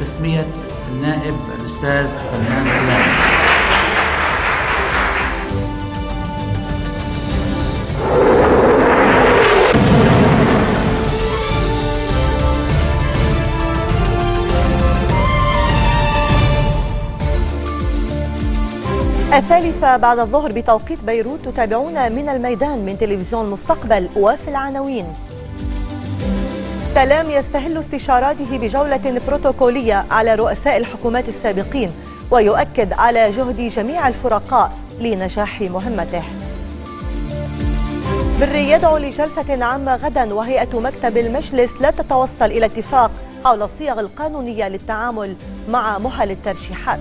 تسمية النائب الأستاذ فنان سلام. الثالثة بعد الظهر بتوقيت بيروت تتابعون من الميدان من تلفزيون مستقبل وفي العناوين. سلام يستهل استشاراته بجولة بروتوكولية على رؤساء الحكومات السابقين ويؤكد على جهد جميع الفرقاء لنجاح مهمته. بري يدعو لجلسة عامة غدا وهيئة مكتب المجلس لا تتوصل إلى اتفاق حول الصيغ القانونية للتعامل مع مهل الترشيحات.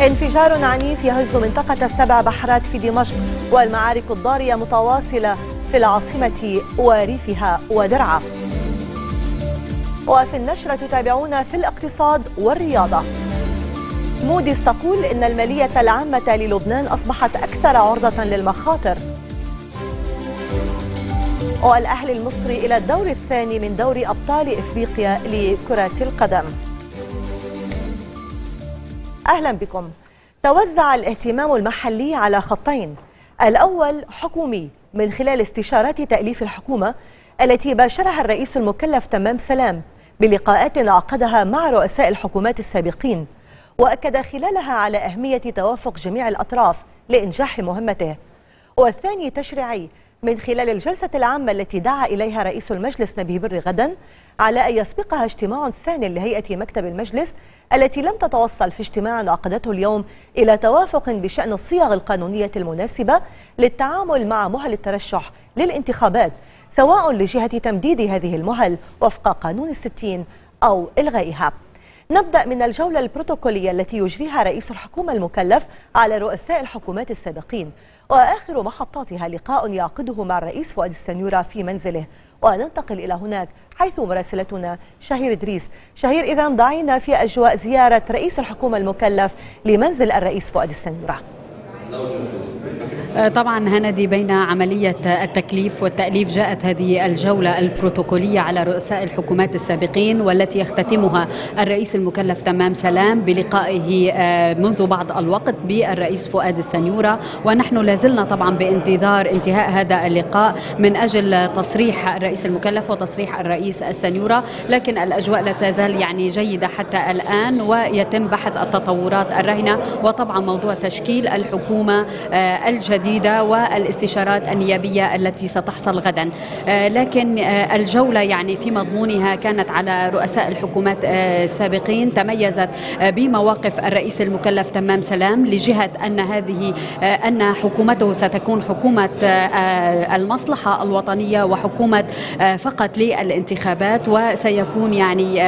انفجار عنيف يهز منطقة السبع بحرات في دمشق. والمعارك الضارية متواصلة في العاصمة وريفها ودرعا. وفي النشرة تتابعون في الاقتصاد والرياضة. موديس تقول إن المالية العامة للبنان أصبحت أكثر عرضة للمخاطر. والأهلي المصري إلى الدور الثاني من دوري أبطال إفريقيا لكرة القدم. أهلا بكم. توزع الاهتمام المحلي على خطين. الأول حكومي من خلال استشارات تأليف الحكومة التي باشرها الرئيس المكلف تمام سلام بلقاءات عقدها مع رؤساء الحكومات السابقين وأكد خلالها على أهمية توافق جميع الأطراف لإنجاح مهمته. والثاني تشريعي من خلال الجلسة العامة التي دعا إليها رئيس المجلس نبيه بري غدا على أن يسبقها اجتماع ثاني لهيئة مكتب المجلس التي لم تتوصل في اجتماع عقدته اليوم إلى توافق بشأن الصيغ القانونية المناسبة للتعامل مع مهل الترشح للانتخابات سواء لجهة تمديد هذه المهل وفق قانون الستين أو إلغائها. نبدأ من الجولة البروتوكولية التي يجريها رئيس الحكومة المكلف على رؤساء الحكومات السابقين. وآخر محطاتها لقاء يعقده مع الرئيس فؤاد السنيورة في منزله. وننتقل إلى هناك حيث مراسلتنا شهير إدريس. شهير إذا ضعينا في أجواء زيارة رئيس الحكومة المكلف لمنزل الرئيس فؤاد السنيورة. طبعا هندي بين عملية التكليف والتأليف جاءت هذه الجولة البروتوكولية على رؤساء الحكومات السابقين والتي يختتمها الرئيس المكلف تمام سلام بلقائه آه، منذ بعض الوقت بالرئيس فؤاد السنيورة. ونحن لازلنا طبعا بانتظار انتهاء هذا اللقاء من أجل تصريح الرئيس المكلف وتصريح الرئيس السنيورة. لكن الأجواء لا تزال يعني جيدة حتى الآن ويتم بحث التطورات الراهنة وطبعا موضوع تشكيل الحكومة آه، الجديدة والاستشارات النيابية التي ستحصل غدا. آه، لكن آه، الجولة يعني في مضمونها كانت على رؤساء الحكومات السابقين. تميزت بمواقف الرئيس المكلف تمام سلام لجهة أن هذه أن حكومته ستكون حكومة المصلحة الوطنية وحكومة فقط للانتخابات. وسيكون يعني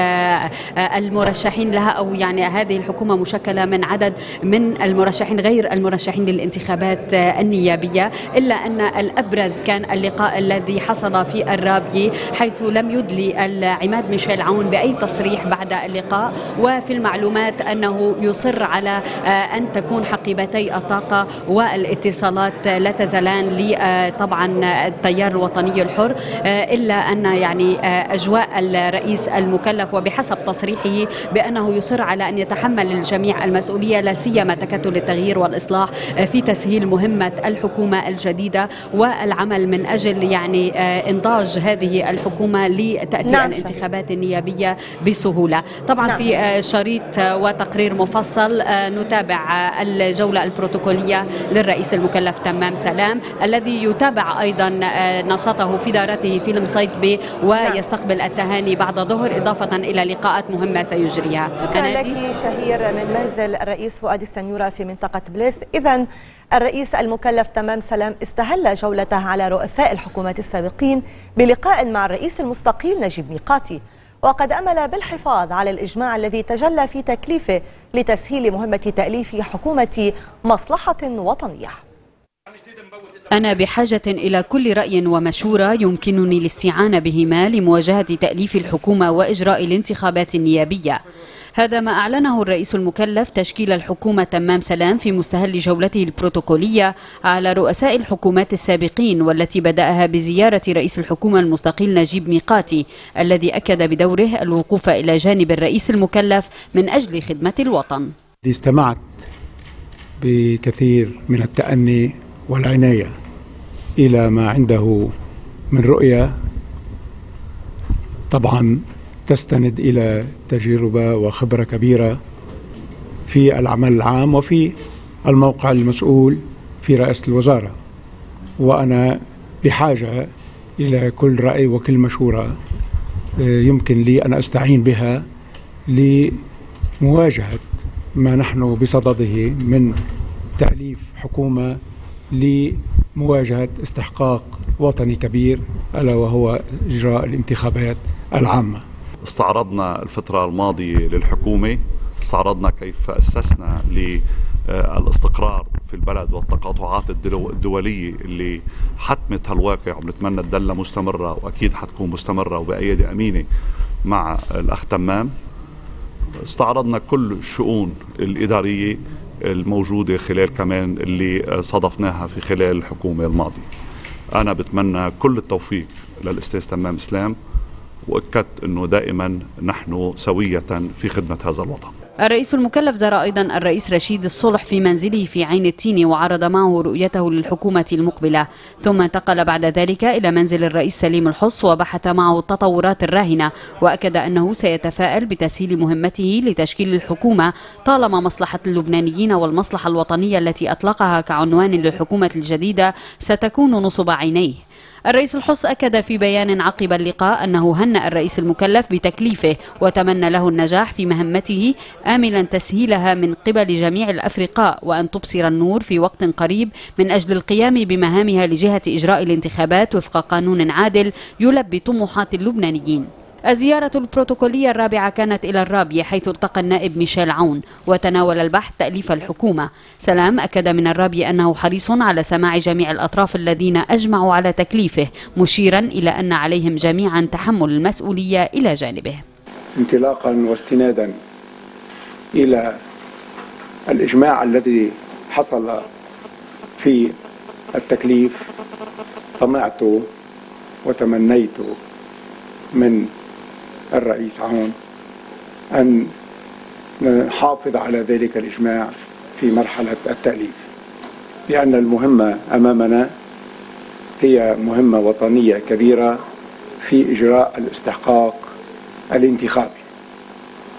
المرشحين لها أو يعني هذه الحكومة مشكلة من عدد من المرشحين غير المرشحين. للانتخابات النيابية إلا أن الأبرز كان اللقاء الذي حصل في الرابية حيث لم يدلي العماد ميشيل عون بأي تصريح بعد اللقاء. وفي المعلومات أنه يصر على آه، أن تكون حقيبتي الطاقة والاتصالات لا تزالان طبعا التيار الوطني الحر آه، إلا أن يعني آه، أجواء الرئيس المكلف وبحسب تصريحه بأنه يصر على أن يتحمل الجميع المسؤولية لا سيما تكتل التغيير والإصلاح. في تسهيل مهمة الحكومة الجديدة والعمل من أجل يعني آه، إنضاج هذه الحكومة لتأتي نعم الانتخابات النيابية بسهولة. طبعا نعم. في آه، شريط وتقرير مفصل آه، نتابع الجولة البروتوكولية للرئيس المكلف تمام سلام الذي يتابع أيضا نشاطه في دارته في المصيد بي ويستقبل التهاني بعد ظهر إضافة إلى لقاءات مهمة سيجريها. شكرا لك شهير من منزل الرئيس فؤاد السنيورة في منطقة بليس. إذا الرئيس المكلف تمام سلام استهل جولته على رؤساء الحكومات السابقين بلقاء مع الرئيس المستقيل نجيب ميقاتي. وقد أمل بالحفاظ على الإجماع الذي تجلى في تكليفه لتسهيل مهمة تأليف حكومة مصلحة وطنية. أنا بحاجة إلى كل رأي ومشورة يمكنني الاستعانة بهما لمواجهة تأليف الحكومة وإجراء الانتخابات النيابية. هذا ما أعلنه الرئيس المكلف تشكيل الحكومة تمام سلام في مستهل جولته البروتوكولية على رؤساء الحكومات السابقين والتي بدأها بزيارة رئيس الحكومة المستقيل نجيب ميقاتي الذي أكد بدوره الوقوف إلى جانب الرئيس المكلف من أجل خدمة الوطن. استمعت بكثير من التأني والعناية إلى ما عنده من رؤية. طبعا تستند إلى تجربة وخبرة كبيرة في العمل العام وفي الموقع المسؤول في رئاسة الوزارة. وأنا بحاجة إلى كل رأي وكل مشورة يمكن لي أن أستعين بها لمواجهة ما نحن بصدده من تأليف حكومة لمواجهة استحقاق وطني كبير ألا وهو إجراء الانتخابات العامة. استعرضنا الفترة الماضية للحكومة استعرضنا كيف أسسنا للإستقرار في البلد والتقاطعات الدولية اللي حتمت هالواقع. وبنتمنى تدلها مستمرة وأكيد حتكون مستمرة وبأيدي أمينة مع الأخ تمام. استعرضنا كل الشؤون الإدارية الموجودة خلال كمان اللي صادفناها في خلال الحكومة الماضية. أنا بتمنى كل التوفيق للأستاذ تمام إسلام. واكدت إنه دائما نحن سوية في خدمة هذا الوطن. الرئيس المكلف زار أيضا الرئيس رشيد الصلح في منزله في عين التين وعرض معه رؤيته للحكومة المقبلة، ثم انتقل بعد ذلك إلى منزل الرئيس سليم الحص وبحث معه التطورات الراهنة، وأكد أنه سيتفائل بتسهيل مهمته لتشكيل الحكومة طالما مصلحة اللبنانيين والمصلحة الوطنية التي أطلقها كعنوان للحكومة الجديدة ستكون نصب عينيه. الرئيس الحص أكد في بيان عقب اللقاء أنه هنأ الرئيس المكلف بتكليفه وتمنى له النجاح في مهمته آملا تسهيلها من قبل جميع الأفرقاء وأن تبصر النور في وقت قريب من أجل القيام بمهامها لجهة إجراء الانتخابات وفق قانون عادل يلبي طموحات اللبنانيين. الزيارة البروتوكولية الرابعة كانت إلى الرابية حيث التقى النائب ميشيل عون وتناول البحث تأليف الحكومة. سلام أكد من الرابية أنه حريص على سماع جميع الأطراف الذين أجمعوا على تكليفه مشيرا إلى أن عليهم جميعا تحمل المسؤولية إلى جانبه. انطلاقا واستنادا إلى الإجماع الذي حصل في التكليف. طمعت وتمنيت من الرئيس عون أن نحافظ على ذلك الإجماع في مرحلة التأليف لأن المهمة أمامنا هي مهمة وطنية كبيرة في إجراء الاستحقاق الانتخابي.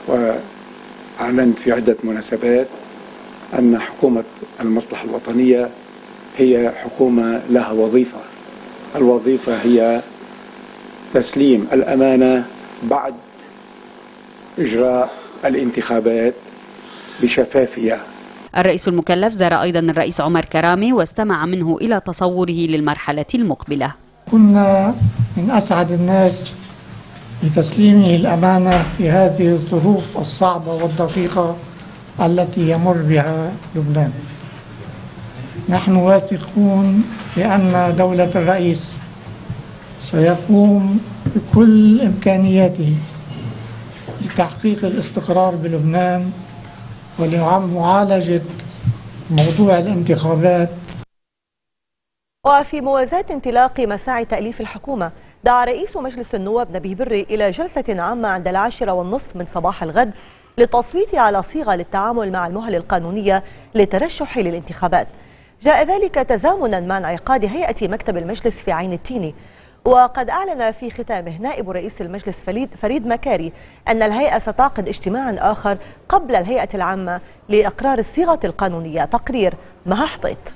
وأعلنت في عدة مناسبات أن حكومة المصلحة الوطنية هي حكومة لها وظيفة. الوظيفة هي تسليم الأمانة بعد إجراء الانتخابات بشفافية. الرئيس المكلف زار أيضا الرئيس عمر كرامي واستمع منه إلى تصوره للمرحلة المقبلة. كنا من أسعد الناس بتسليمه الأمانة في هذه الظروف الصعبة والدقيقة التي يمر بها لبنان. نحن واثقون بأن دولة الرئيس سيقوم بكل إمكانياته لتحقيق الاستقرار بلبنان ولمعالجة موضوع الانتخابات. وفي موازاة انطلاق مساعي تأليف الحكومة دعا رئيس مجلس النواب نبيه بري إلى جلسة عامة عند العاشرة والنصف من صباح الغد للتصويت على صيغة للتعامل مع المهل القانونية للترشح للانتخابات. جاء ذلك تزامنا مع انعقاد هيئة مكتب المجلس في عين التيني. وقد أعلن في ختامه نائب رئيس المجلس فريد مكاري أن الهيئة ستعقد اجتماعا آخر قبل الهيئة العامة لإقرار الصيغة القانونية. تقرير مها حطيت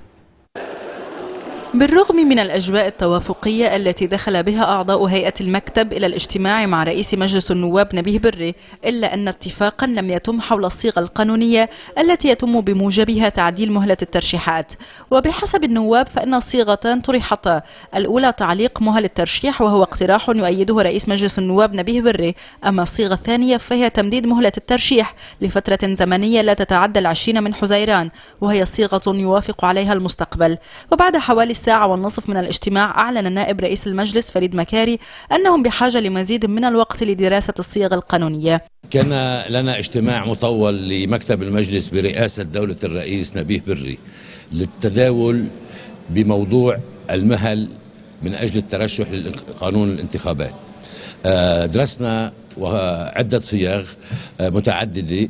بالرغم من الأجواء التوافقية التي دخل بها أعضاء هيئة المكتب إلى الاجتماع مع رئيس مجلس النواب نبيه بري إلا أن اتفاقا لم يتم حول الصيغة القانونية التي يتم بموجبها تعديل مهلة الترشيحات. وبحسب النواب فإن الصيغتان طرحتا. الأولى تعليق مهل الترشيح وهو اقتراح يؤيده رئيس مجلس النواب نبيه بري. أما الصيغة الثانية فهي تمديد مهلة الترشيح لفترة زمنية لا تتعدى العشرين من حزيران وهي صيغة يوافق عليها المستقبل. وبعد حوالي الساعة والنصف من الاجتماع أعلن نائب رئيس المجلس فريد مكاري أنهم بحاجة لمزيد من الوقت لدراسة الصيغ القانونية. كان لنا اجتماع مطول لمكتب المجلس برئاسة دولة الرئيس نبيه بري للتداول بموضوع المهل من أجل الترشح لقانون الانتخابات. آه، درسنا عدة صياغ آه، متعددة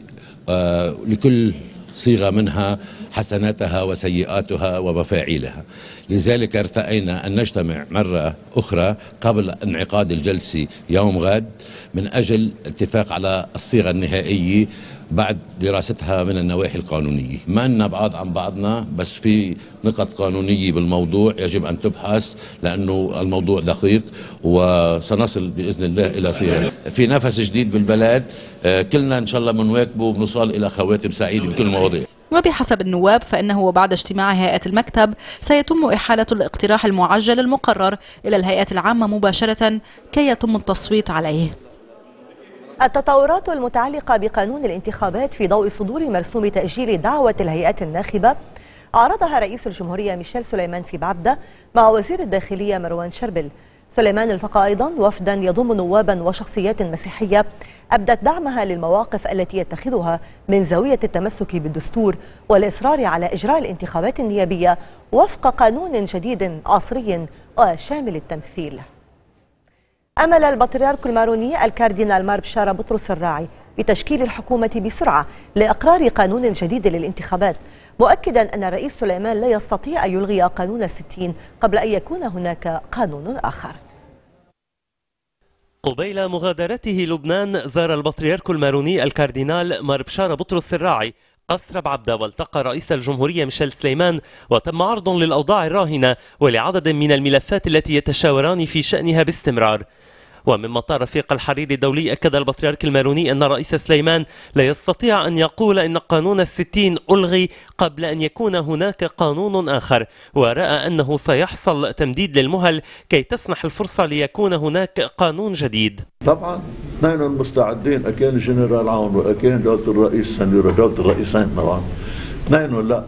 آه، لكل صيغة منها حسناتها وسيئاتها ومفاعيلها. لذلك ارتأينا أن نجتمع مرة أخرى قبل انعقاد الجلسة يوم غد من أجل اتفاق على الصيغة النهائية بعد دراستها من النواحي القانونية. ما أننا بعاد عن بعضنا بس في نقط قانونية بالموضوع يجب أن تبحث لأنه الموضوع دقيق وسنصل بإذن الله إلى صيغة في نفس جديد بالبلد آه، كلنا إن شاء الله بنواكبه وبنوصل إلى خواتم سعيدة بكل المواضيع. وبحسب النواب فإنه وبعد اجتماع هيئة المكتب سيتم إحالة الاقتراح المعجل المقرر إلى الهيئة العامة مباشرة كي يتم التصويت عليه. التطورات المتعلقة بقانون الانتخابات في ضوء صدور مرسوم تأجيل دعوة الهيئات الناخبة. عرضها رئيس الجمهورية ميشيل سليمان في بعبدة مع وزير الداخلية مروان شربل. سليمان التقى أيضا وفدا يضم نوابا وشخصيات مسيحية أبدت دعمها للمواقف التي يتخذها من زاوية التمسك بالدستور والإصرار على إجراء الانتخابات النيابية وفق قانون جديد عصري وشامل التمثيل. أمل البطريرك الماروني الكاردينال مار بشارة بطرس الراعي بتشكيل الحكومة بسرعة لإقرار قانون جديد للانتخابات مؤكدا أن الرئيس سليمان لا يستطيع أن يلغي قانون الستين قبل أن يكون هناك قانون آخر. قبيل مغادرته لبنان زار البطريرك الماروني الكاردينال مار بشارة بطرس الراعي قصر بعبدة والتقى رئيس الجمهورية ميشيل سليمان وتم عرض للأوضاع الراهنة ولعدد من الملفات التي يتشاوران في شأنها باستمرار. ومن مطار رفيق الحريري الدولي أكد البطريرك الماروني أن الرئيس سليمان لا يستطيع أن يقول أن قانون الستين ألغي قبل أن يكون هناك قانون آخر ورأى أنه سيحصل تمديد للمهل كي تسنح الفرصة ليكون هناك قانون جديد. طبعا نحن مستعدين أكان جنرال عون وأكان دولة الرئيس سنيرة دولة الرئيسين طبعا. نحن لا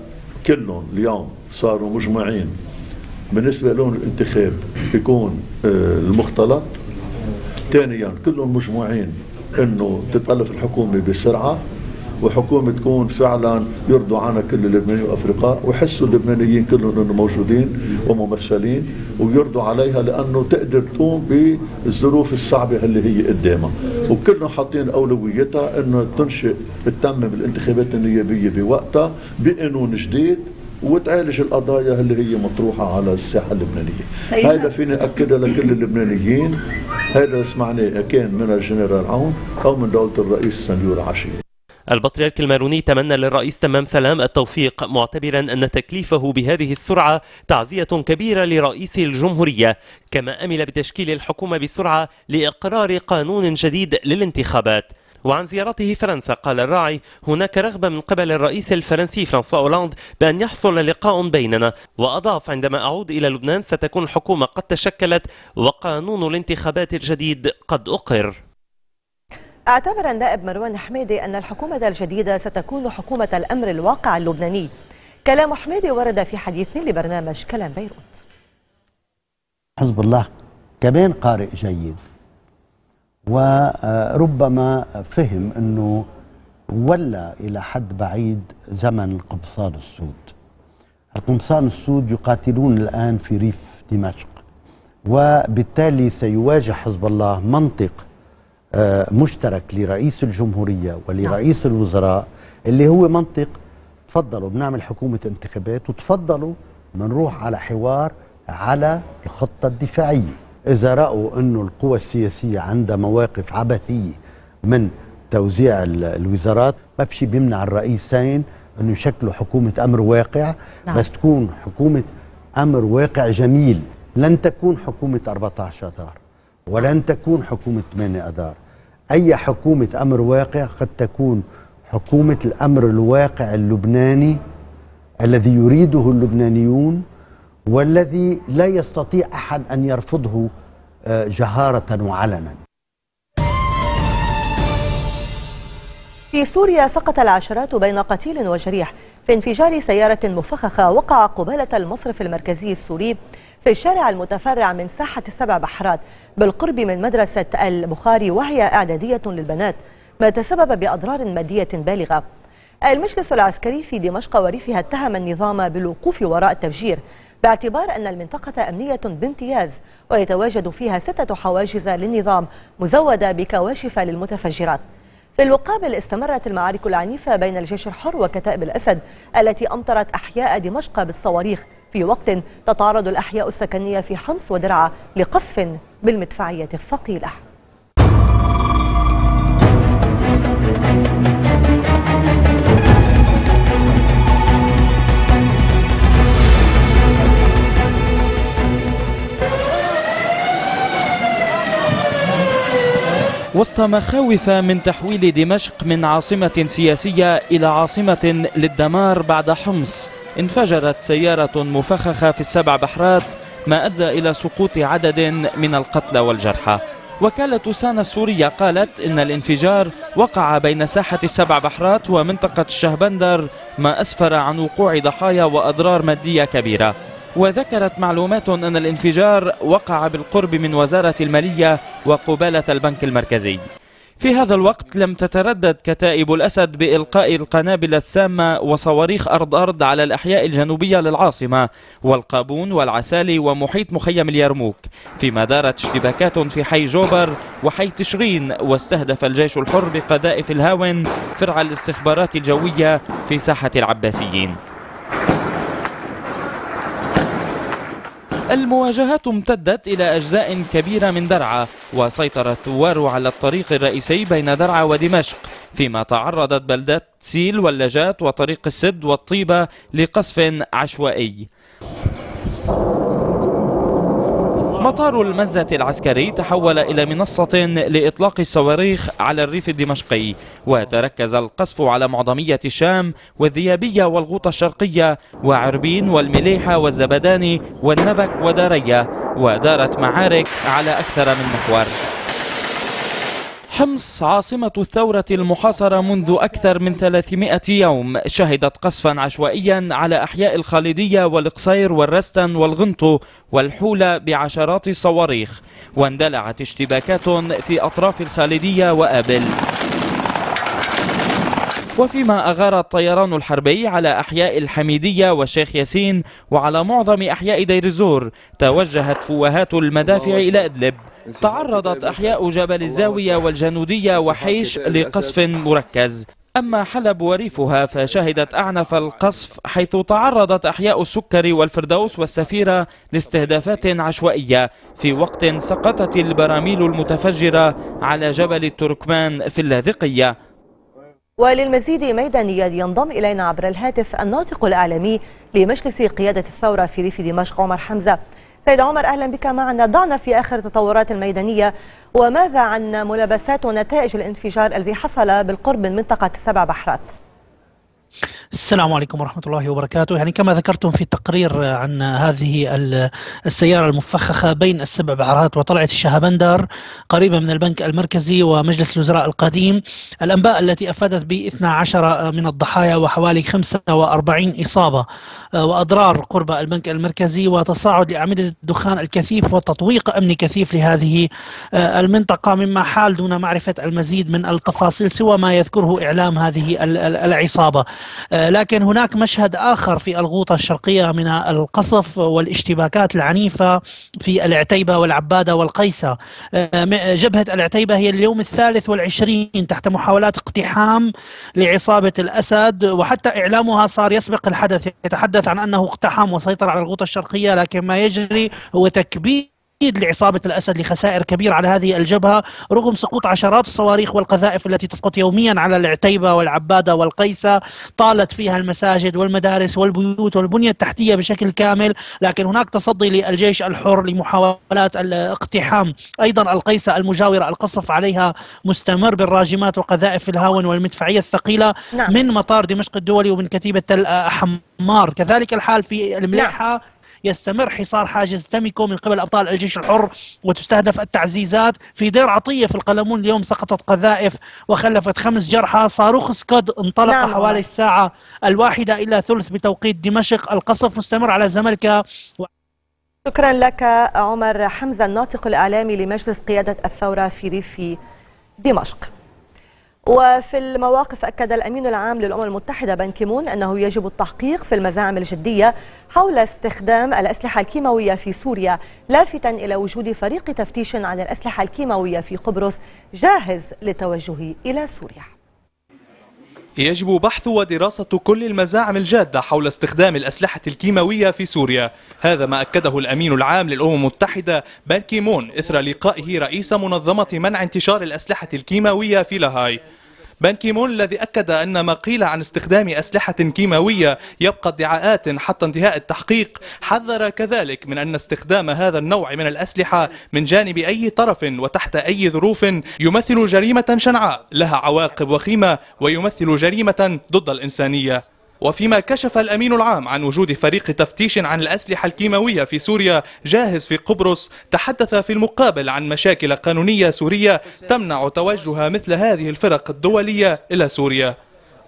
كلهم اليوم صاروا مجمعين. بالنسبة لهم الانتخاب يكون آه، المختلط. ثانيا كلهم مجموعين إنه تتألف الحكومة بسرعة وحكومة تكون فعلا يرضوا عنها كل اللبنانيين وافرقاء ويحسوا اللبنانيين كلهم إنه موجودين وممثلين ويرضوا عليها لأنه تقدر تقوم بالظروف الصعبة اللي هي قدامها. وكلهم حاطين أولويتها إنه تنشئ تتمم الانتخابات النيابية بوقتها بقانون جديد وتعالج القضايا اللي هي مطروحة على الساحة اللبنانية. هذا فيني أكدها لكل اللبنانيين هذا سمعناه كان من الجنرال عون أو من دولة الرئيس سنيور عشير البطريرك الماروني تمنى للرئيس تمام سلام التوفيق معتبرا أن تكليفه بهذه السرعة تعزية كبيرة لرئيس الجمهورية. كما أمل بتشكيل الحكومة بسرعة لإقرار قانون جديد للانتخابات. وعن زيارته فرنسا قال الراعي هناك رغبة من قبل الرئيس الفرنسي فرانسوا أولاند بأن يحصل لقاء بيننا وأضاف عندما أعود إلى لبنان ستكون الحكومة قد تشكلت وقانون الانتخابات الجديد قد أقر. اعتبر النائب مروان حميدي أن الحكومة الجديدة ستكون حكومة الأمر الواقع اللبناني. كلام حميدي ورد في حديث لبرنامج كلام بيروت. حزب الله كمان قارئ جيد. وربما فهم أنه ولا إلى حد بعيد زمن القمصان السود القمصان السود يقاتلون الآن في ريف دمشق وبالتالي سيواجه حزب الله منطق آه، مشترك لرئيس الجمهورية ولرئيس نعم. الوزراء اللي هو منطق تفضلوا بنعمل حكومة انتخابات وتفضلوا بنروح على حوار على الخطة الدفاعية إذا رأوا أنه القوى السياسية عندها مواقف عبثية من توزيع الوزارات ما في شيء بيمنع الرئيسين أنه يشكلوا حكومة أمر واقع نعم. بس تكون حكومة أمر واقع جميل لن تكون حكومة 14 أذار ولن تكون حكومة 8 أذار أي حكومة أمر واقع قد تكون حكومة الأمر الواقع اللبناني الذي يريده اللبنانيون والذي لا يستطيع أحد أن يرفضه آه، جهارة وعلنا. في سوريا سقط العشرات بين قتيل وجريح. في انفجار سيارة مفخخة وقع قبالة المصرف المركزي السوري في الشارع المتفرع من ساحة السبع بحرات بالقرب من مدرسة البخاري وهي إعدادية للبنات. ما تسبب بأضرار مادية بالغة. المجلس العسكري في دمشق وريفها اتهم النظام بالوقوف وراء التفجير باعتبار أن المنطقة أمنية بامتياز ويتواجد فيها ستة حواجز للنظام مزودة بكواشف للمتفجرات. في المقابل استمرت المعارك العنيفة بين الجيش الحر وكتائب الأسد التي أمطرت أحياء دمشق بالصواريخ في وقت تتعرض الأحياء السكنية في حمص ودرعا لقصف بالمدفعية الثقيلة. وسط مخاوف من تحويل دمشق من عاصمة سياسية إلى عاصمة للدمار بعد حمص انفجرت سيارة مفخخة في السبع بحرات ما أدى إلى سقوط عدد من القتلى والجرحى. وكالة سانا السورية قالت إن الانفجار وقع بين ساحة السبع بحرات ومنطقة الشهبندر ما أسفر عن وقوع ضحايا وأضرار مادية كبيرة. وذكرت معلومات أن الانفجار وقع بالقرب من وزارة المالية وقبالة البنك المركزي. في هذا الوقت لم تتردد كتائب الأسد بإلقاء القنابل السامة وصواريخ أرض أرض على الأحياء الجنوبية للعاصمة والقابون والعسالي ومحيط مخيم اليرموك فيما دارت اشتباكات في حي جوبر وحي تشرين واستهدف الجيش الحر بقذائف الهاون فرع الاستخبارات الجوية في ساحة العباسيين. المواجهات امتدت إلى أجزاء كبيرة من درعا وسيطر الثوار على الطريق الرئيسي بين درعا ودمشق فيما تعرضت بلدات سيل واللجات وطريق السد والطيبة لقصف عشوائي. مطار المزة العسكري تحول إلى منصة لإطلاق الصواريخ على الريف الدمشقي وتركز القصف على معظمية الشام والذيابية والغوطة الشرقية وعربين والمليحة والزبداني والنبك ودارية ودارت معارك على أكثر من محور. حمص عاصمة الثورة المحاصرة منذ أكثر من 300 يوم. شهدت قصفا عشوائيا على أحياء الخالدية والقصير والرستن والغنطو والحولة بعشرات الصواريخ. واندلعت اشتباكات في أطراف الخالدية وآبل. وفيما أغار الطيران الحربي على أحياء الحميدية والشيخ ياسين وعلى معظم أحياء دير الزور توجهت فوهات المدافع إلى إدلب. تعرضت أحياء جبل الزاوية والجنودية وحيش لقصف مركز. أما حلب وريفها فشهدت أعنف القصف حيث تعرضت أحياء السكر والفردوس والسفيرة لاستهدافات عشوائية. في وقت سقطت البراميل المتفجرة على جبل التركمان في اللاذقية. وللمزيد ميدانيا ينضم إلينا عبر الهاتف الناطق الإعلامي لمجلس قيادة الثورة في ريف دمشق عمر حمزة. سيد عمر أهلا بك معنا. ضعنا في آخر التطورات الميدانية وماذا عن ملابسات ونتائج الانفجار الذي حصل بالقرب من منطقة السبع بحرات؟ السلام عليكم ورحمة الله وبركاته. يعني كما ذكرتم في التقرير عن هذه السيارة المفخخة بين السبع بحرات وطلعة الشهبندر قريبة من البنك المركزي ومجلس الوزراء القديم. الأنباء التي أفادت ب 12 من الضحايا وحوالي 45 إصابة وأضرار قرب البنك المركزي وتصاعد لأعمدة الدخان الكثيف وتطويق أمني كثيف لهذه المنطقة مما حال دون معرفة المزيد من التفاصيل سوى ما يذكره إعلام هذه العصابة. لكن هناك مشهد آخر في الغوطة الشرقية من القصف والاشتباكات العنيفة في العتيبة والعبادة والقيسة. آه، جبهة العتيبة هي اليوم الثالث والعشرين تحت محاولات اقتحام لعصابة الأسد وحتى إعلامها صار يسبق الحدث يتحدث عن أنه اقتحم وسيطر على الغوطة الشرقية لكن ما يجري هو تكبير لعصابة الأسد لخسائر كبيرة على هذه الجبهة رغم سقوط عشرات الصواريخ والقذائف التي تسقط يوميا على العتيبة والعبادة والقيسة طالت فيها المساجد والمدارس والبيوت والبنية التحتية بشكل كامل لكن هناك تصدي للجيش الحر لمحاولات الاقتحام أيضا القيسة المجاورة القصف عليها مستمر بالراجمات وقذائف الهاون والمدفعية الثقيلة نعم. من مطار دمشق الدولي ومن كتيبة تل حمار كذلك الحال في المليحة نعم. يستمر حصار حاجز تميكو من قبل أبطال الجيش الحر وتستهدف التعزيزات في دير عطية في القلمون اليوم سقطت قذائف وخلفت خمس جرحى. صاروخ سكود انطلق نعم. حوالي الساعة الواحدة إلى ثلث بتوقيت دمشق. القصف مستمر على زملكة و... شكرا لك عمر حمزة الناطق الإعلامي لمجلس قيادة الثورة في ريف دمشق. وفي المواقف أكد الأمين العام للأمم المتحدة بان كيمون أنه يجب التحقيق في المزاعم الجدية حول استخدام الأسلحة الكيماوية في سوريا لافتا إلى وجود فريق تفتيش عن الأسلحة الكيماوية في قبرص جاهز للتوجه إلى سوريا. يجب بحث ودراسة كل المزاعم الجادة حول استخدام الأسلحة الكيماوية في سوريا. هذا ما أكده الأمين العام للأمم المتحدة بان كيمون إثر لقائه رئيس منظمة منع انتشار الأسلحة الكيماوية في لاهاي. بان كيمون الذي أكد أن ما قيل عن استخدام أسلحة كيماوية يبقى ادعاءات حتى انتهاء التحقيق حذر كذلك من أن استخدام هذا النوع من الأسلحة من جانب أي طرف وتحت أي ظروف يمثل جريمة شنعاء لها عواقب وخيمة ويمثل جريمة ضد الإنسانية. وفيما كشف الأمين العام عن وجود فريق تفتيش عن الأسلحة الكيماوية في سوريا جاهز في قبرص تحدث في المقابل عن مشاكل قانونية سورية تمنع توجه مثل هذه الفرق الدولية إلى سوريا.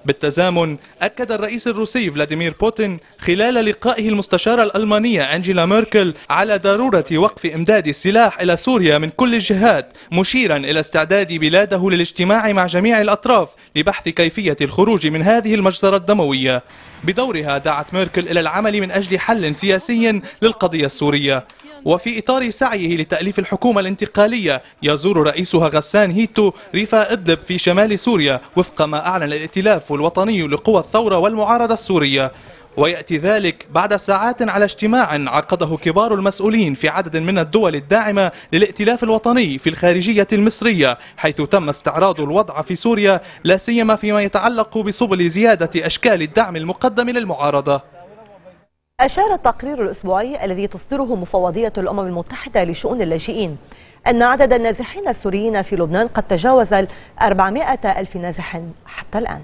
بالتزامن أكد الرئيس الروسي فلاديمير بوتين خلال لقائه المستشارة الألمانية أنجيلا ميركل على ضرورة وقف إمداد السلاح إلى سوريا من كل الجهات مشيرا إلى استعداد بلاده للاجتماع مع جميع الأطراف لبحث كيفية الخروج من هذه المجزرة الدموية. بدورها دعت ميركل إلى العمل من أجل حل سياسي للقضية السورية. وفي إطار سعيه لتأليف الحكومة الانتقالية يزور رئيسها غسان هيتو ريف إدلب في شمال سوريا وفق ما أعلن الائتلاف الوطني لقوى الثورة والمعارضة السورية ويأتي ذلك بعد ساعات على اجتماع عقده كبار المسؤولين في عدد من الدول الداعمة للائتلاف الوطني في الخارجية المصرية حيث تم استعراض الوضع في سوريا لا سيما فيما يتعلق بسبل زيادة أشكال الدعم المقدم للمعارضة. أشار التقرير الأسبوعي الذي تصدره مفوضية الأمم المتحدة لشؤون اللاجئين أن عدد النازحين السوريين في لبنان قد تجاوز ال 400 ألف نازح حتى الآن.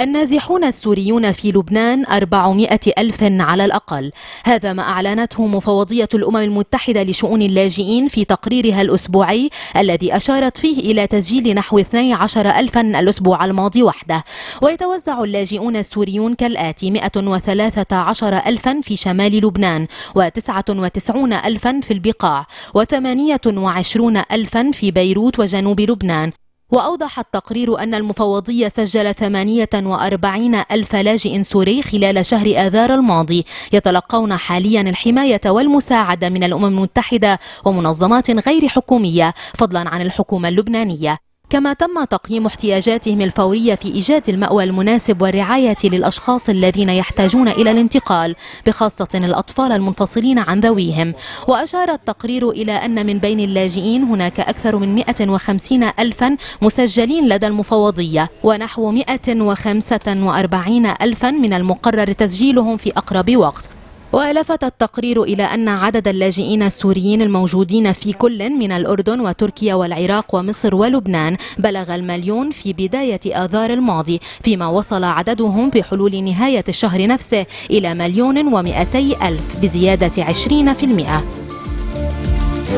النازحون السوريون في لبنان 400 ألف على الأقل. هذا ما أعلنته مفوضية الأمم المتحدة لشؤون اللاجئين في تقريرها الأسبوعي الذي أشارت فيه إلى تسجيل نحو 12 ألفا الأسبوع الماضي وحده. ويتوزع اللاجئون السوريون كالآتي 113 ألفا في شمال لبنان و99 ألفا في البقاع و28 ألفا في بيروت وجنوب لبنان. وأوضح التقرير أن المفوضية سجل 48 ألف لاجئ سوري خلال شهر آذار الماضي يتلقون حاليا الحماية والمساعدة من الأمم المتحدة ومنظمات غير حكومية فضلا عن الحكومة اللبنانية. كما تم تقييم احتياجاتهم الفورية في إيجاد المأوى المناسب والرعاية للأشخاص الذين يحتاجون إلى الانتقال بخاصة الأطفال المنفصلين عن ذويهم. وأشار التقرير إلى أن من بين اللاجئين هناك أكثر من 150 ألفا مسجلين لدى المفوضية ونحو 145 ألفا من المقرر تسجيلهم في أقرب وقت. ولفت التقرير إلى أن عدد اللاجئين السوريين الموجودين في كل من الأردن وتركيا والعراق ومصر ولبنان بلغ المليون في بداية آذار الماضي فيما وصل عددهم بحلول نهاية الشهر نفسه إلى مليون ومئتي ألف بزيادة عشرين في المئة.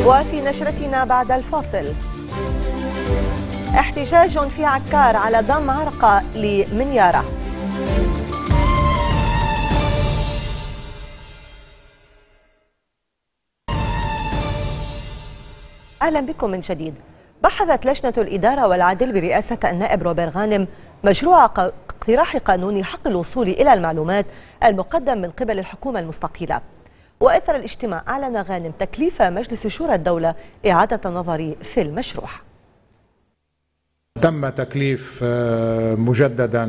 وفي نشرتنا بعد الفاصل. احتجاج في عكار على ضم عرقة لمنيارة. أهلا بكم من جديد. بحثت لجنة الإدارة والعدل برئاسة النائب روبير غانم مشروع اقتراح قانون حق الوصول إلى المعلومات المقدم من قبل الحكومة المستقلة وإثر الاجتماع أعلن غانم تكليف مجلس شورى الدولة إعادة النظر في المشروع. تم تكليف مجددا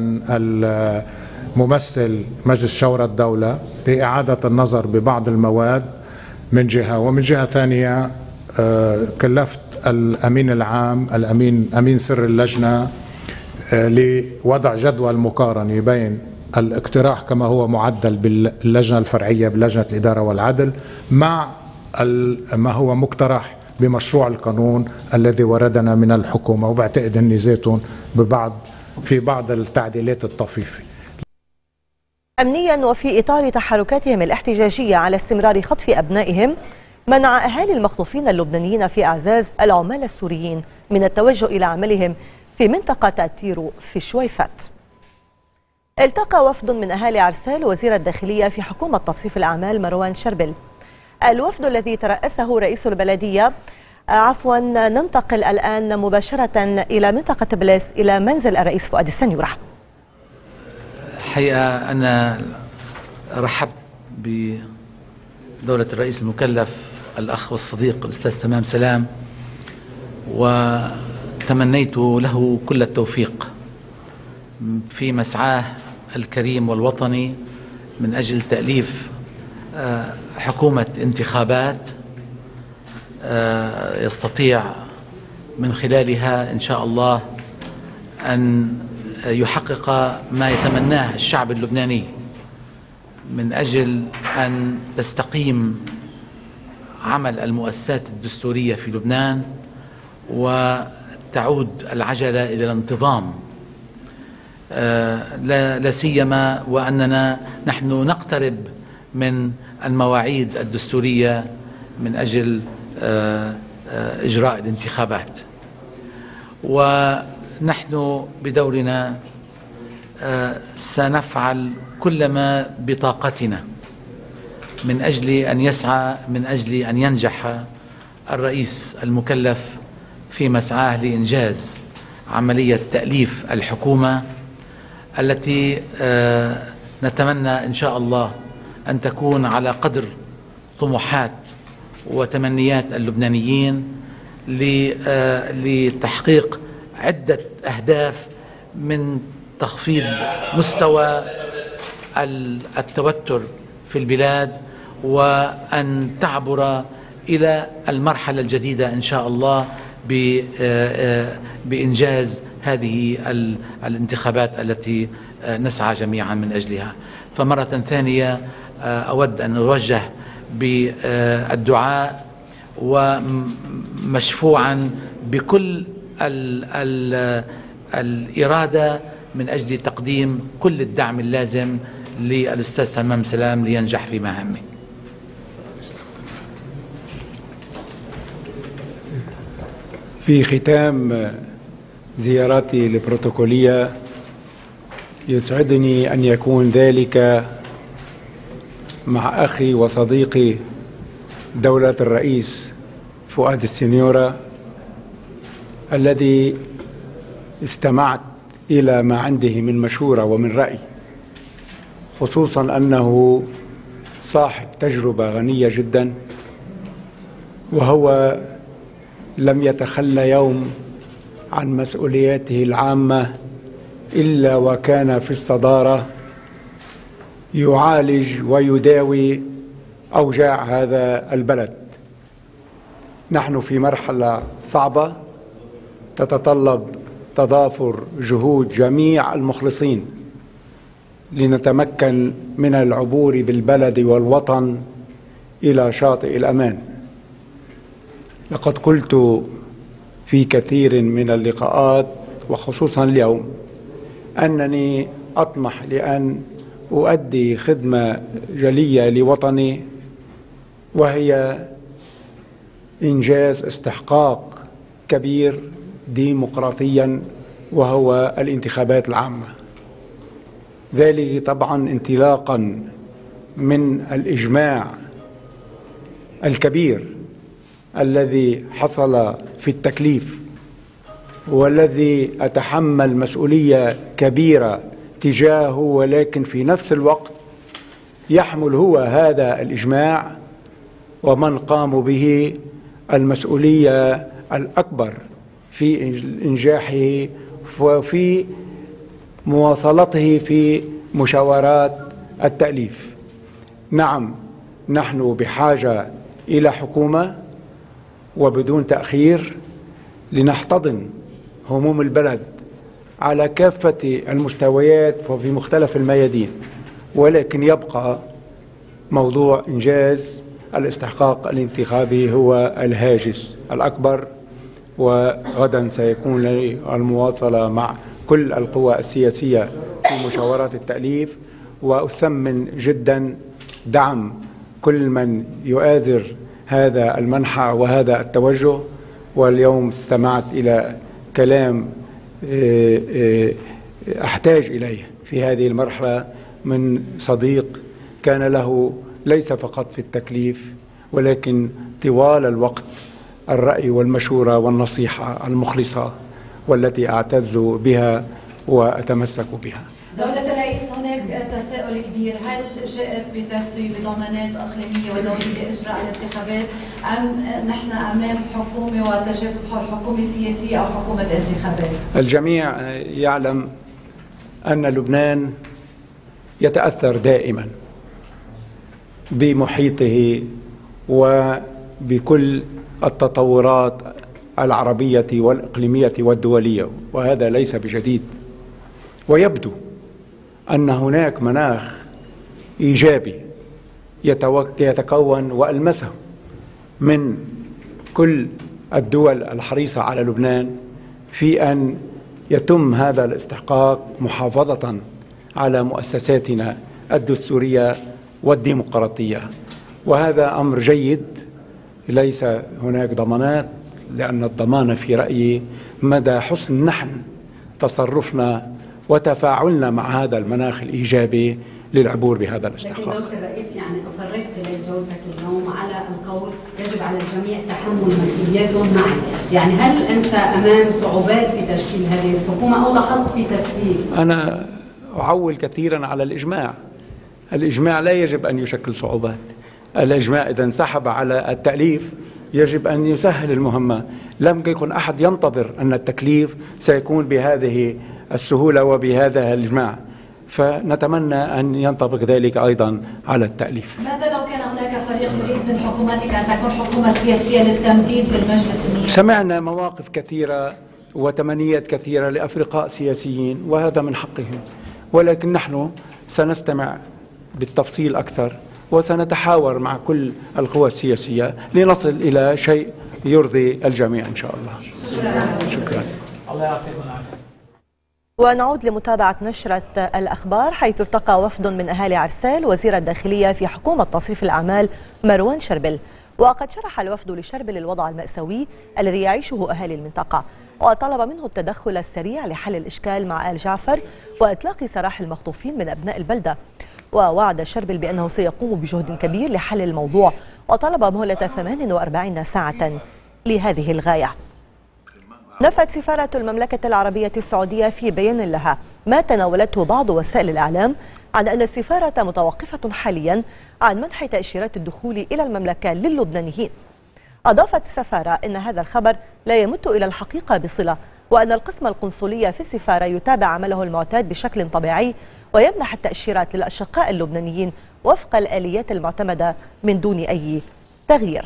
الممثل مجلس شورى الدولة لإعادة النظر ببعض المواد من جهة ومن جهة ثانية كلفت الأمين العام الأمين أمين سر اللجنة لوضع جدول مقارنة بين الاقتراح كما هو معدل باللجنة الفرعية بلجنة الإدارة والعدل مع ما هو مقترح بمشروع القانون الذي وردنا من الحكومة وبعتقد إني زيتون ببعض في بعض التعديلات الطفيفة. امنيا وفي إطار تحركاتهم الاحتجاجية على استمرار خطف أبنائهم منع أهالي المخطوفين اللبنانيين في أعزاز العمال السوريين من التوجه إلى عملهم في منطقة تيرو في شويفات التقى وفد من أهالي عرسال وزير الداخلية في حكومة تصريف الأعمال مروان شربل. الوفد الذي ترأسه رئيس البلدية عفوا ننتقل الآن مباشرة إلى منطقة بليس إلى منزل الرئيس فؤاد السنيورة. حقيقة أنا رحبت بدولة الرئيس المكلف الأخ والصديق الأستاذ تمام سلام وتمنيت له كل التوفيق في مسعاه الكريم والوطني من أجل تأليف آه، حكومة انتخابات آه، يستطيع من خلالها إن شاء الله أن يحقق ما يتمناه الشعب اللبناني من أجل أن تستقيم عمل المؤسسات الدستورية في لبنان وتعود العجلة إلى الانتظام. آه، لا سيما وأننا نحن نقترب من المواعيد الدستورية من أجل آه، آه، إجراء الانتخابات. ونحن بدورنا سنفعل كل ما بطاقتنا. من أجل أن يسعى من أجل أن ينجح الرئيس المكلف في مسعاه لإنجاز عملية تأليف الحكومة التي آه، نتمنى إن شاء الله أن تكون على قدر طموحات وتمنيات اللبنانيين آه، لتحقيق عدة أهداف من تخفيض مستوى التوتر في البلاد وأن تعبر إلى المرحلة الجديدة إن شاء الله آه، بإنجاز هذه الانتخابات التي آه، نسعى جميعا من أجلها. فمرة ثانية آه، أود أن أوجه بالدعاء ومشفوعا بكل ال ال الإرادة من أجل تقديم كل الدعم اللازم للأستاذ تمام سلام لينجح في مهامه في ختام زياراتي البروتوكولية يسعدني أن يكون ذلك مع أخي وصديقي دولة الرئيس فؤاد السنيورة الذي استمعت إلى ما عنده من مشورة ومن رأي خصوصا أنه صاحب تجربة غنية جدا وهو لم يتخلى يوم عن مسؤولياته العامة إلا وكان في الصدارة يعالج ويداوي أوجاع هذا البلد. نحن في مرحلة صعبة تتطلب تضافر جهود جميع المخلصين لنتمكن من العبور بالبلد والوطن إلى شاطئ الأمان. لقد قلت في كثير من اللقاءات وخصوصا اليوم أنني أطمح لأن أؤدي خدمة جلية لوطني وهي إنجاز استحقاق كبير ديمقراطيا وهو الانتخابات العامة. ذلك طبعا انطلاقا من الإجماع الكبير الذي حصل في التكليف والذي أتحمل مسؤولية كبيرة تجاهه ولكن في نفس الوقت يحمل هو هذا الإجماع ومن قاموا به المسؤولية الأكبر في إنجاحه وفي مواصلته في مشاورات التأليف. نعم نحن بحاجة إلى حكومة وبدون تأخير لنحتضن هموم البلد على كافة المستويات وفي مختلف الميادين. ولكن يبقى موضوع إنجاز الاستحقاق الانتخابي هو الهاجس الأكبر وغدا سيكون لي المواصلة مع كل القوى السياسية في مشاورات التأليف. وأثمن جدا دعم كل من يؤازر هذا المنحى وهذا التوجه واليوم استمعت إلى كلام آه، آه، أحتاج إليه في هذه المرحلة من صديق كان له ليس فقط في التكليف ولكن طوال الوقت الرأي والمشورة والنصيحة المخلصة والتي أعتز بها وأتمسك بها. كبير هل جاءت بتسوية بضمانات إقليمية ودولية لإجراء الانتخابات أم نحن أمام حكومة وتجاذب حول حكومة سياسية أو حكومة انتخابات؟ الجميع يعلم أن لبنان يتأثر دائما بمحيطه وبكل التطورات العربية والإقليمية والدولية وهذا ليس بجديد. ويبدو أن هناك مناخ إيجابي يتكون وألمسه من كل الدول الحريصة على لبنان في أن يتم هذا الاستحقاق محافظة على مؤسساتنا الدستورية والديمقراطية. وهذا أمر جيد ليس هناك ضمانات لأن الضمان في رأيي مدى حسن نحن تصرفنا وتفاعلنا مع هذا المناخ الإيجابي للعبور بهذا الاستحقاق. لكن دكتور الرئيس يعني أصريت خلال جولتك اليوم على القول يجب على الجميع تحمل مسؤولياتهم معا. يعني هل أنت أمام صعوبات في تشكيل هذه الحكومة أو لاحظت في تسليم؟ أنا أعول كثيرا على الإجماع. الإجماع لا يجب أن يشكل صعوبات. الإجماع إذا انسحب على التأليف يجب أن يسهل المهمة. لم يكن أحد ينتظر أن التكليف سيكون بهذه السهولة وبهذا الإجماع. فنتمنى أن ينطبق ذلك أيضا على التأليف. ماذا لو كان هناك فريق يريد من حكومتك أن تكون حكومة سياسية للتمديد للمجلس النيابي؟ سمعنا مواقف كثيرة وتمنيات كثيرة لأفرقاء سياسيين وهذا من حقهم. ولكن نحن سنستمع بالتفصيل أكثر وسنتحاور مع كل القوى السياسية لنصل إلى شيء يرضي الجميع إن شاء الله. شكرا. الله يعطيكم العافية. ونعود لمتابعة نشرة الأخبار حيث التقى وفد من أهالي عرسال وزير الداخلية في حكومة تصريف الأعمال مروان شربل. وقد شرح الوفد لشربل الوضع المأساوي الذي يعيشه أهالي المنطقة وطلب منه التدخل السريع لحل الإشكال مع آل جعفر وإطلاق سراح المخطوفين من أبناء البلدة. ووعد شربل بأنه سيقوم بجهد كبير لحل الموضوع وطلب مهلة 48 ساعة لهذه الغاية. نفت سفارة المملكة العربية السعودية في بيان لها ما تناولته بعض وسائل الإعلام عن أن السفارة متوقفة حاليا عن منح تأشيرات الدخول إلى المملكة للبنانيين. أضافت السفارة أن هذا الخبر لا يمت إلى الحقيقة بصلة وأن القسم القنصلية في السفارة يتابع عمله المعتاد بشكل طبيعي ويمنح التأشيرات للأشقاء اللبنانيين وفق الآليات المعتمدة من دون أي تغيير.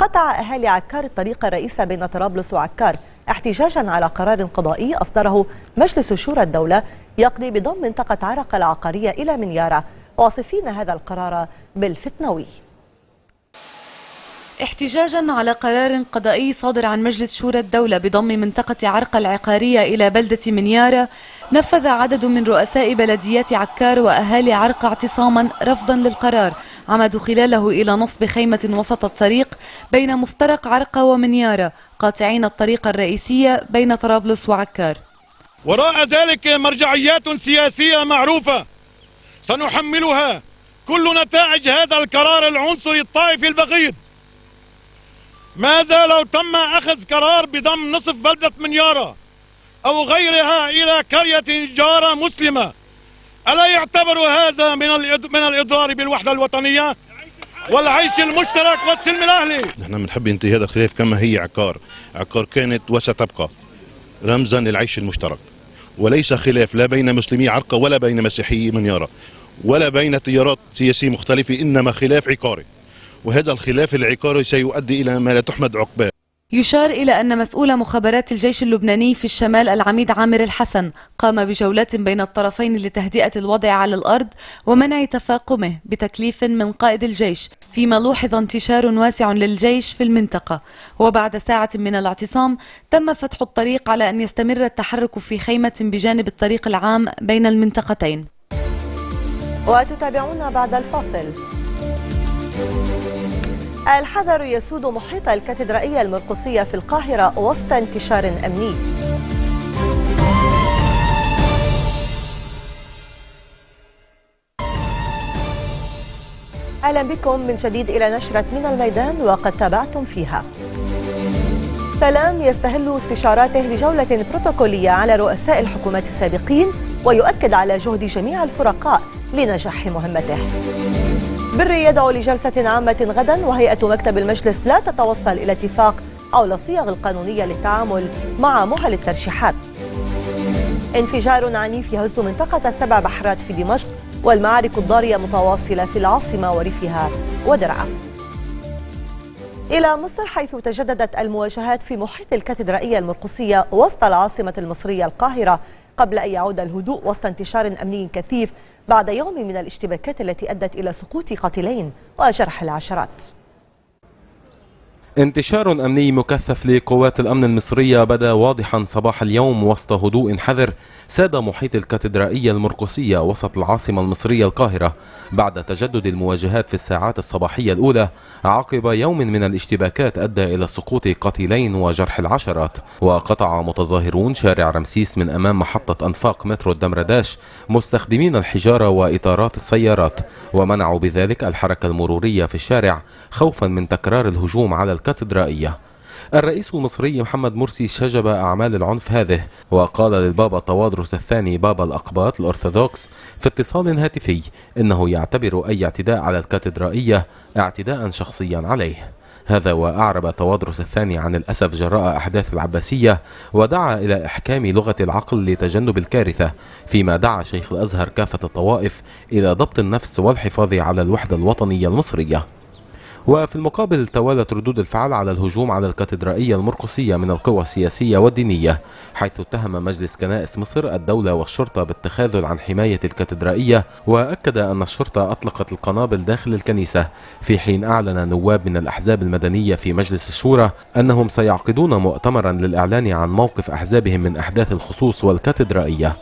قطع أهالي عكار الطريق الرئيسة بين طرابلس وعكار احتجاجا على قرار قضائي أصدره مجلس شورى الدولة يقضي بضم منطقة عرق العقارية إلى منيارة. واصفين هذا القرار بالفتنوي. احتجاجا على قرار قضائي صادر عن مجلس شورى الدولة بضم منطقة عرق العقارية إلى بلدة منيارة نفذ عدد من رؤساء بلديات عكار وأهالي عرق اعتصاما رفضا للقرار عمدوا خلاله إلى نصب خيمة وسط الطريق بين مفترق عرق ومنيارة قاطعين الطريق الرئيسية بين طرابلس وعكار. وراء ذلك مرجعيات سياسية معروفة سنحملها كل نتائج هذا القرار العنصري الطائفي البغيض. ماذا لو تم أخذ قرار بضم نصف بلدة منيارة؟ أو غيرها إلى قرية جارة مسلمة. ألا يعتبر هذا من من الإضرار بالوحدة الوطنية والعيش المشترك والسلم الأهلي؟ نحن بنحب ينتهي هذا الخلاف كما هي عقار. عقار كانت وستبقى رمزا للعيش المشترك. وليس خلاف لا بين مسلمي عرقة ولا بين مسيحيي منيارة ولا بين تيارات سياسية مختلفة إنما خلاف عقاري. وهذا الخلاف العقاري سيؤدي إلى ما لا تحمد عقباه. يشار إلى أن مسؤول مخابرات الجيش اللبناني في الشمال العميد عامر الحسن قام بجولات بين الطرفين لتهدئة الوضع على الأرض ومنع تفاقمه بتكليف من قائد الجيش فيما لوحظ انتشار واسع للجيش في المنطقة. وبعد ساعة من الاعتصام تم فتح الطريق على أن يستمر التحرك في خيمة بجانب الطريق العام بين المنطقتين. وتتابعونا بعد الفاصل. الحذر يسود محيط الكاتدرائية المرقسية في القاهرة وسط انتشار أمني. أهلا بكم من جديد إلى نشرة من الميدان وقد تابعتم فيها. سلام يستهل استشاراته بجولة بروتوكولية على رؤساء الحكومات السابقين ويؤكد على جهد جميع الفرقاء لنجاح مهمته. بري يدعو لجلسة عامة غدا وهيئة مكتب المجلس لا تتوصل إلى اتفاق حول الصيغ القانونية للتعامل مع مهل الترشيحات. انفجار عنيف يهز منطقة السبع بحرات في دمشق والمعارك الضارية متواصلة في العاصمة وريفها ودرعا. إلى مصر حيث تجددت المواجهات في محيط الكاتدرائية المرقسية وسط العاصمة المصرية القاهرة قبل أن يعود الهدوء وسط انتشار أمني كثيف بعد يوم من الاشتباكات التي أدت إلى سقوط قاتلين وجرح العشرات. انتشار أمني مكثف لقوات الأمن المصرية بدا واضحا صباح اليوم وسط هدوء حذر ساد محيط الكاتدرائية المرقسية وسط العاصمة المصرية القاهرة بعد تجدد المواجهات في الساعات الصباحية الأولى عقب يوم من الاشتباكات أدى إلى سقوط قتيلين وجرح العشرات. وقطع متظاهرون شارع رمسيس من أمام محطة أنفاق مترو الدمرداش مستخدمين الحجارة وإطارات السيارات ومنعوا بذلك الحركة المرورية في الشارع خوفا من تكرار الهجوم على الكاتدرائية. الرئيس المصري محمد مرسي شجب أعمال العنف هذه وقال للبابا طوادرس الثاني بابا الأقباط الأرثوذكس في اتصال هاتفي إنه يعتبر أي اعتداء على الكاتدرائية اعتداء شخصيا عليه. هذا وأعرب طوادرس الثاني عن الأسف جراء أحداث العباسية ودعا إلى إحكام لغة العقل لتجنب الكارثة فيما دعا شيخ الأزهر كافة الطوائف إلى ضبط النفس والحفاظ على الوحدة الوطنية المصرية. وفي المقابل توالت ردود الفعل على الهجوم على الكاتدرائية المرقسية من القوى السياسية والدينية حيث اتهم مجلس كنائس مصر الدولة والشرطة بالتخاذل عن حماية الكاتدرائية وأكد أن الشرطة أطلقت القنابل داخل الكنيسة في حين أعلن نواب من الأحزاب المدنية في مجلس الشورى أنهم سيعقدون مؤتمرا للإعلان عن موقف أحزابهم من أحداث الخصوص والكاتدرائية.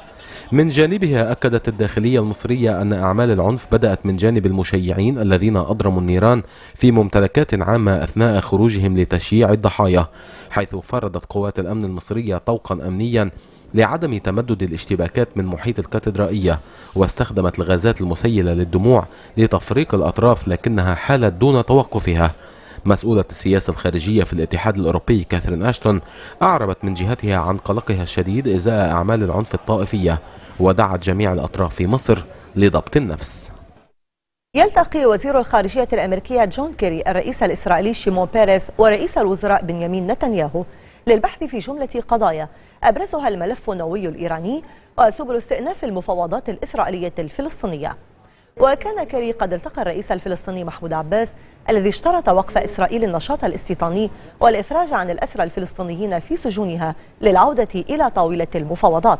من جانبها أكدت الداخلية المصرية أن أعمال العنف بدأت من جانب المشيعين الذين أضرموا النيران في ممتلكات عامة أثناء خروجهم لتشييع الضحايا حيث فرضت قوات الأمن المصرية طوقا أمنيا لعدم تمدد الاشتباكات من محيط الكاتدرائية واستخدمت الغازات المسيلة للدموع لتفريق الأطراف لكنها حالت دون توقفها. مسؤولة السياسة الخارجية في الاتحاد الأوروبي كاثرين أشتون أعربت من جهتها عن قلقها الشديد إزاء أعمال العنف الطائفية ودعت جميع الأطراف في مصر لضبط النفس. يلتقي وزير الخارجية الأمريكية جون كيري الرئيس الإسرائيلي شيمون بيريز ورئيس الوزراء بنيامين نتنياهو للبحث في جملة قضايا أبرزها الملف النووي الإيراني وسبل استئناف المفاوضات الإسرائيلية الفلسطينية. وكان كيري قد التقى الرئيس الفلسطيني محمود عباس الذي اشترط وقف إسرائيل النشاط الاستيطاني والإفراج عن الأسرى الفلسطينيين في سجونها للعودة إلى طاولة المفاوضات.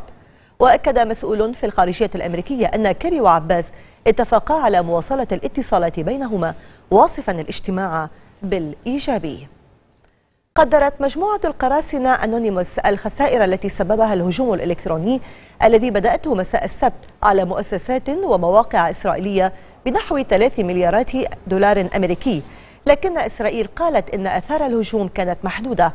وأكد مسؤول في الخارجية الأمريكية أن كيري وعباس اتفقا على مواصلة الاتصالات بينهما واصفا الاجتماع بالإيجابي. قدرت مجموعة القراصنة أنونيموس الخسائر التي سببها الهجوم الإلكتروني الذي بدأته مساء السبت على مؤسسات ومواقع إسرائيلية بنحو 3 مليارات دولار أمريكي. لكن إسرائيل قالت إن أثار الهجوم كانت محدودة.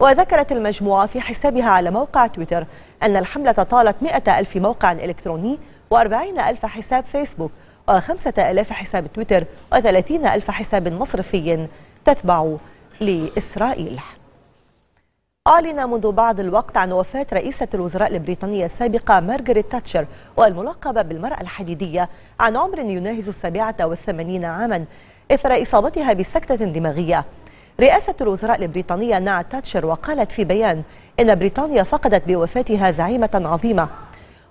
وذكرت المجموعة في حسابها على موقع تويتر أن الحملة طالت 100 ألف موقع إلكتروني و40 ألف حساب فيسبوك و5 ألاف حساب تويتر و30 ألف حساب مصرفي تتبع لإسرائيل. أعلن منذ بعض الوقت عن وفاة رئيسة الوزراء البريطانية السابقة مارغريت تاتشر والملقبة بالمرأة الحديدية عن عمر يناهز السابعة والثمانين عاما إثر إصابتها بسكتة دماغية. رئاسة الوزراء البريطانية نعت تاتشر وقالت في بيان إن بريطانيا فقدت بوفاتها زعيمة عظيمة.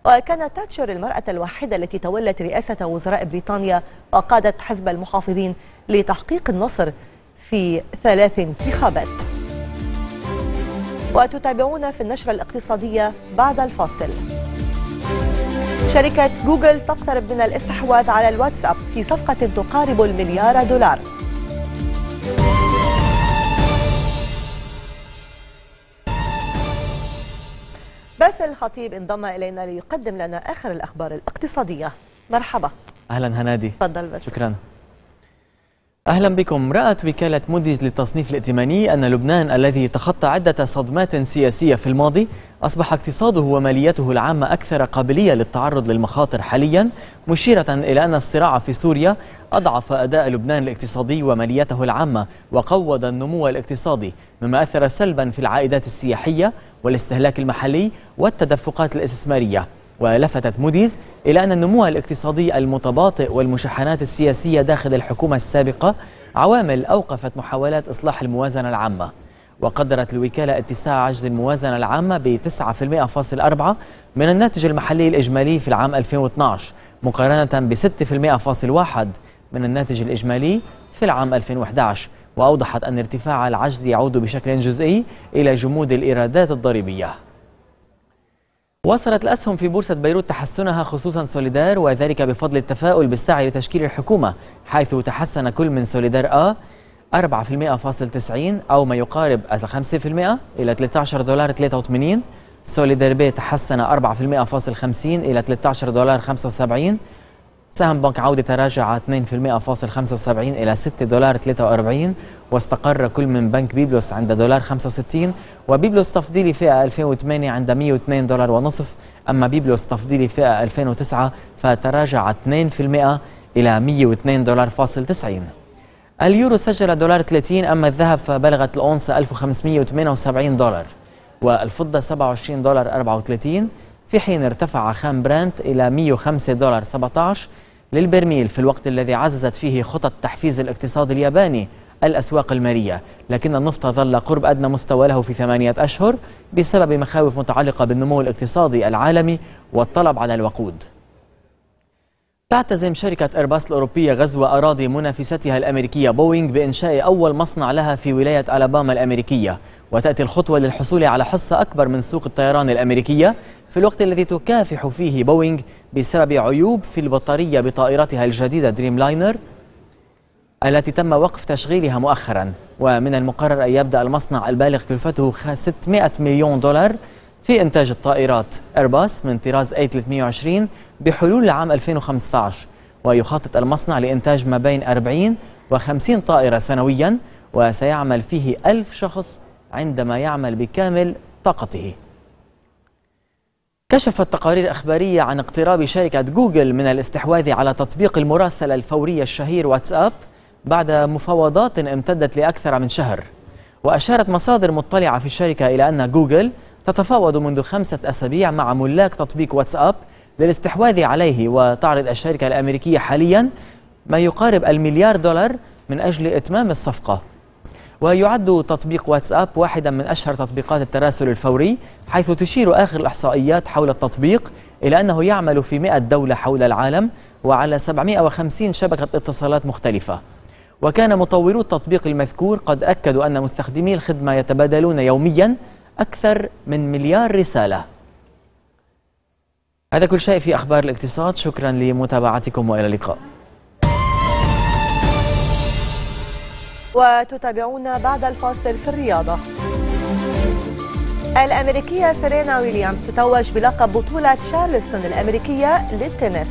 وكانت تاتشر المرأة الوحيدة التي تولت رئاسة وزراء بريطانيا وقادت حزب المحافظين لتحقيق النصر في ثلاث انتخابات. وتتابعون في النشرة الاقتصادية بعد الفاصل. شركة جوجل تقترب من الاستحواذ على الواتساب في صفقة تقارب المليار دولار. باسل الخطيب انضم إلينا ليقدم لنا آخر الأخبار الاقتصادية. مرحبا. أهلا هنادي. تفضل بس. شكرا. أهلا بكم. رأت وكالة موديز للتصنيف الائتماني أن لبنان الذي تخطى عدة صدمات سياسية في الماضي أصبح اقتصاده وماليته العامة أكثر قابلية للتعرض للمخاطر حاليا مشيرة إلى أن الصراع في سوريا أضعف أداء لبنان الاقتصادي وماليته العامة وقوض النمو الاقتصادي مما أثر سلبا في العائدات السياحية والاستهلاك المحلي والتدفقات الاستثمارية. ولفتت موديز إلى أن النمو الاقتصادي المتباطئ والمشاحنات السياسية داخل الحكومة السابقة عوامل أوقفت محاولات إصلاح الموازنة العامة. وقدرت الوكالة اتساع عجز الموازنة العامة ب 9.4% من الناتج المحلي الإجمالي في العام 2012 مقارنة ب 6.1% من الناتج الإجمالي في العام 2011 وأوضحت أن ارتفاع العجز يعود بشكل جزئي إلى جمود الإيرادات الضريبية. واصلت الأسهم في بورصة بيروت تحسنها خصوصا سوليدار وذلك بفضل التفاؤل بالسعي لتشكيل الحكومة حيث تحسن كل من سوليدير A 4.90 أو ما يقارب 5% إلى 13 دولار 83 سوليدير B تحسن 4.50 إلى 13 دولار 75 سهم بنك عودة تراجع 2.75 إلى 6 دولار 43 واستقر كل من بنك بيبلوس عند دولار 65 وبيبلوس تفضيلي فئة 2008 عند 102 دولار ونصف. أما بيبلوس تفضيلي فئة 2009 فتراجع 2% إلى 102 دولار فاصل 90 اليورو سجل دولار 30 أما الذهب فبلغت الأونصة 1578 دولار والفضة 27 دولار 34 في حين ارتفع خام برنت إلى 105 دولار 17 للبرميل في الوقت الذي عززت فيه خطط تحفيز الاقتصاد الياباني الأسواق المالية. لكن النفط ظل قرب أدنى مستوى له في ثمانية أشهر بسبب مخاوف متعلقة بالنمو الاقتصادي العالمي والطلب على الوقود. تعتزم شركة إيرباص الأوروبية غزو أراضي منافستها الأمريكية بوينغ بإنشاء أول مصنع لها في ولاية ألاباما الأمريكية. وتأتي الخطوة للحصول على حصة أكبر من سوق الطيران الأمريكية في الوقت الذي تكافح فيه بوينغ بسبب عيوب في البطارية بطائرتها الجديدة دريم لاينر التي تم وقف تشغيلها مؤخرا. ومن المقرر أن يبدأ المصنع البالغ كلفته 600 مليون دولار في إنتاج الطائرات إيرباص من طراز A320 بحلول العام 2015 ويخطط المصنع لإنتاج ما بين 40 و50 طائرة سنويا وسيعمل فيه ألف شخص عندما يعمل بكامل طاقته. كشفت تقارير أخبارية عن اقتراب شركة جوجل من الاستحواذ على تطبيق المراسلة الفورية الشهير واتساب بعد مفاوضات امتدت لأكثر من شهر. وأشارت مصادر مطلعة في الشركة إلى أن جوجل تتفاوض منذ خمسة أسابيع مع ملاك تطبيق واتساب للاستحواذ عليه وتعرض الشركة الأمريكية حاليا ما يقارب المليار دولار من أجل إتمام الصفقة. ويعد تطبيق واتساب واحدا من أشهر تطبيقات التراسل الفوري حيث تشير آخر الإحصائيات حول التطبيق إلى أنه يعمل في 100 دولة حول العالم وعلى 750 شبكة اتصالات مختلفة. وكان مطورو التطبيق المذكور قد أكدوا أن مستخدمي الخدمة يتبادلون يوميا أكثر من مليار رسالة. هذا كل شيء في أخبار الاقتصاد. شكرا لمتابعتكم وإلى اللقاء. وتتابعونا بعد الفاصل في الرياضة. الأمريكية سيرينا ويليامز تتوج بلقب بطولة شارلستون الأمريكية للتنس.